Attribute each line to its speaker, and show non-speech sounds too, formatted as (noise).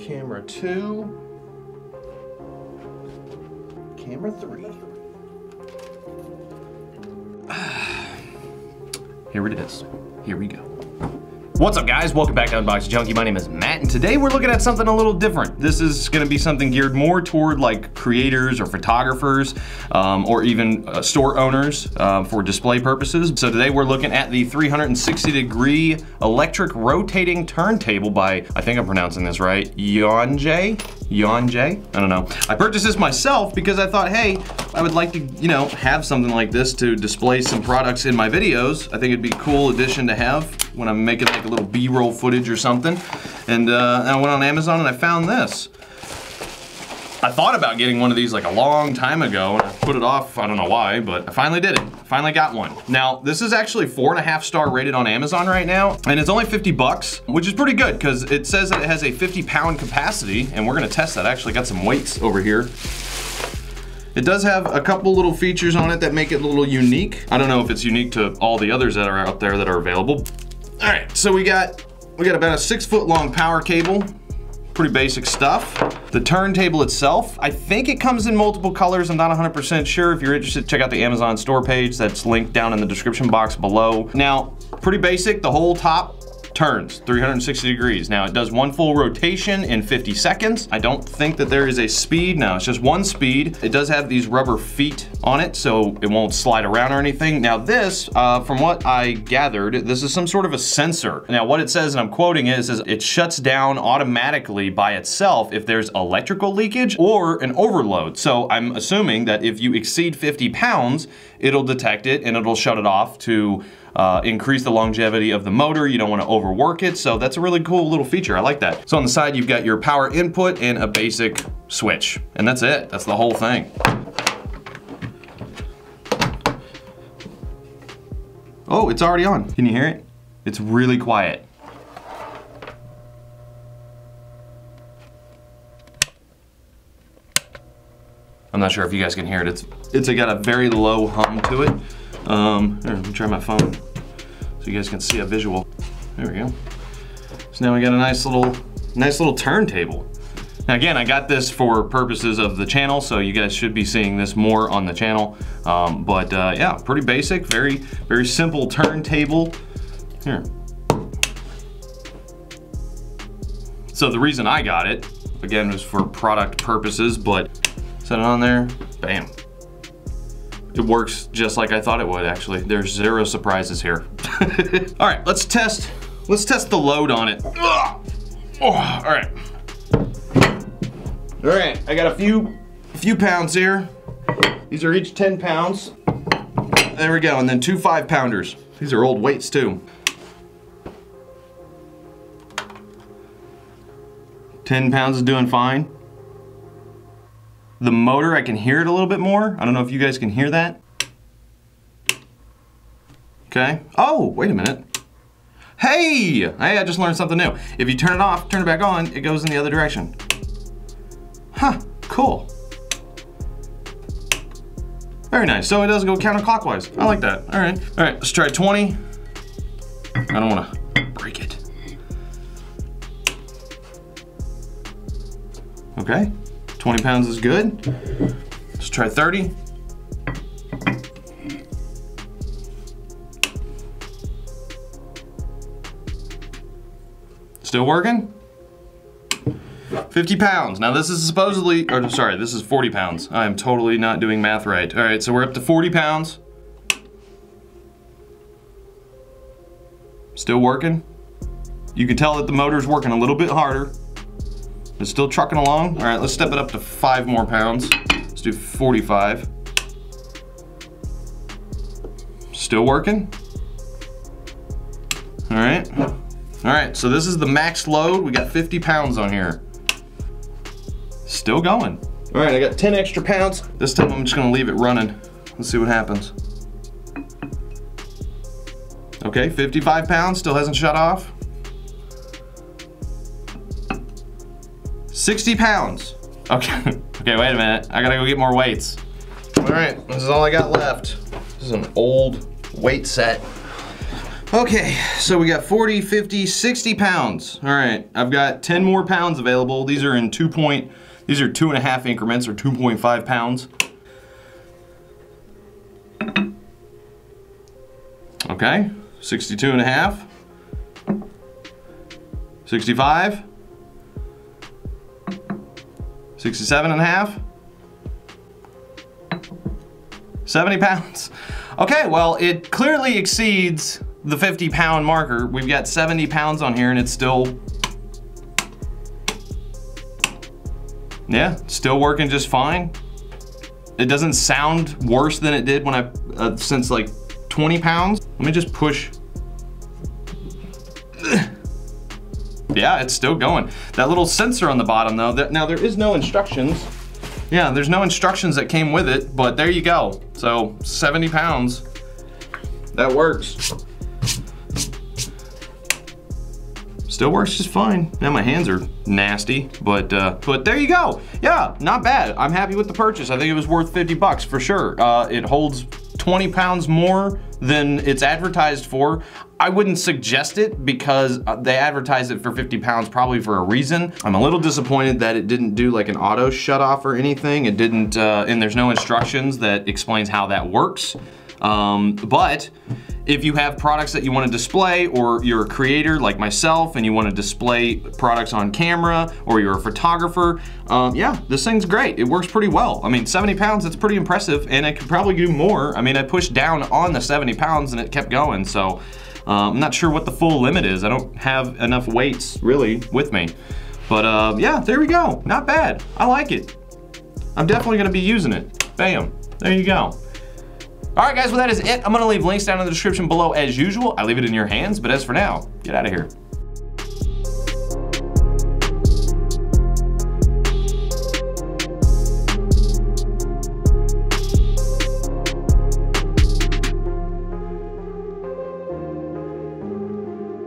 Speaker 1: Camera two. Camera three. (sighs) Here it is. Here we go. What's up guys? Welcome back to Unbox Junkie. My name is Matt and today we're looking at something a little different. This is gonna be something geared more toward like creators or photographers um, or even uh, store owners uh, for display purposes. So today we're looking at the 360 degree electric rotating turntable by, I think I'm pronouncing this right, Yonjay? Yonjay? I don't know. I purchased this myself because I thought, hey, I would like to, you know, have something like this to display some products in my videos. I think it'd be a cool addition to have when I'm making like little B-roll footage or something. And, uh, and I went on Amazon and I found this. I thought about getting one of these like a long time ago and I put it off, I don't know why, but I finally did it. Finally got one. Now, this is actually four and a half star rated on Amazon right now, and it's only 50 bucks, which is pretty good because it says that it has a 50 pound capacity, and we're gonna test that. I actually got some weights over here. It does have a couple little features on it that make it a little unique. I don't know if it's unique to all the others that are out there that are available. All right, so we got we got about a six foot long power cable, pretty basic stuff. The turntable itself, I think it comes in multiple colors. I'm not 100% sure. If you're interested, check out the Amazon store page that's linked down in the description box below. Now, pretty basic, the whole top turns 360 degrees. Now it does one full rotation in 50 seconds. I don't think that there is a speed. Now it's just one speed. It does have these rubber feet on it so it won't slide around or anything. Now this, uh, from what I gathered, this is some sort of a sensor. Now what it says, and I'm quoting it, is it shuts down automatically by itself if there's electrical leakage or an overload. So I'm assuming that if you exceed 50 pounds, it'll detect it and it'll shut it off to uh, increase the longevity of the motor. You don't want to overwork it, so that's a really cool little feature. I like that. So on the side, you've got your power input and a basic switch, and that's it. That's the whole thing. Oh, it's already on. Can you hear it? It's really quiet. I'm not sure if you guys can hear it. It's it's got a very low hum to it. Um, here, let me try my phone so you guys can see a visual. There we go. So now we got a nice little, nice little turntable. Now again, I got this for purposes of the channel, so you guys should be seeing this more on the channel. Um, but uh, yeah, pretty basic, very, very simple turntable. Here. So the reason I got it, again, was for product purposes, but set it on there, bam, it works just like I thought it would, actually. There's zero surprises here. (laughs) all right, let's test, let's test the load on it. Oh, all right. All right, I got a few, a few pounds here. These are each 10 pounds. There we go, and then two five pounders. These are old weights too. 10 pounds is doing fine. The motor, I can hear it a little bit more. I don't know if you guys can hear that. Okay. Oh, wait a minute. Hey! Hey, I just learned something new. If you turn it off, turn it back on, it goes in the other direction. Huh, cool. Very nice. So it does go counterclockwise. I like that. All right. All right, let's try 20. I don't want to break it. Okay. 20 pounds is good. Let's try 30. Still working? 50 pounds. Now this is supposedly, or sorry, this is 40 pounds. I am totally not doing math right. All right, so we're up to 40 pounds. Still working. You can tell that the motor's working a little bit harder. It's still trucking along. All right, let's step it up to five more pounds. Let's do 45. Still working. All right. All right, so this is the max load. We got 50 pounds on here. Still going. All right, I got 10 extra pounds. This time I'm just gonna leave it running. Let's see what happens. Okay, 55 pounds, still hasn't shut off. 60 pounds. Okay, (laughs) okay, wait a minute. I gotta go get more weights. All right, this is all I got left. This is an old weight set. Okay, so we got 40, 50, 60 pounds. All right, I've got 10 more pounds available. These are in two point, these are two and a half increments or 2.5 pounds. Okay, 62 and a half. 65. 67 and a half. 70 pounds. Okay, well, it clearly exceeds the 50 pound marker. We've got 70 pounds on here and it's still, yeah, still working just fine. It doesn't sound worse than it did when I, uh, since like 20 pounds. Let me just push. Yeah, it's still going. That little sensor on the bottom though, that, now there is no instructions. Yeah, there's no instructions that came with it, but there you go. So 70 pounds, that works. Still works just fine. Now my hands are nasty, but uh, but there you go. Yeah, not bad. I'm happy with the purchase. I think it was worth 50 bucks for sure. Uh, it holds 20 pounds more than it's advertised for. I wouldn't suggest it because uh, they advertised it for 50 pounds probably for a reason. I'm a little disappointed that it didn't do like an auto shut off or anything. It didn't, uh, and there's no instructions that explains how that works. Um, but if you have products that you want to display or you're a creator like myself and you want to display products on camera or you're a photographer, um, yeah, this thing's great. It works pretty well. I mean, 70 pounds, that's pretty impressive and I could probably do more. I mean, I pushed down on the 70 pounds and it kept going. So um, I'm not sure what the full limit is. I don't have enough weights really with me. But uh, yeah, there we go. Not bad. I like it. I'm definitely gonna be using it. Bam, there you go. All right, guys, well, that is it. I'm gonna leave links down in the description below as usual. I leave it in your hands, but as for now, get out of here.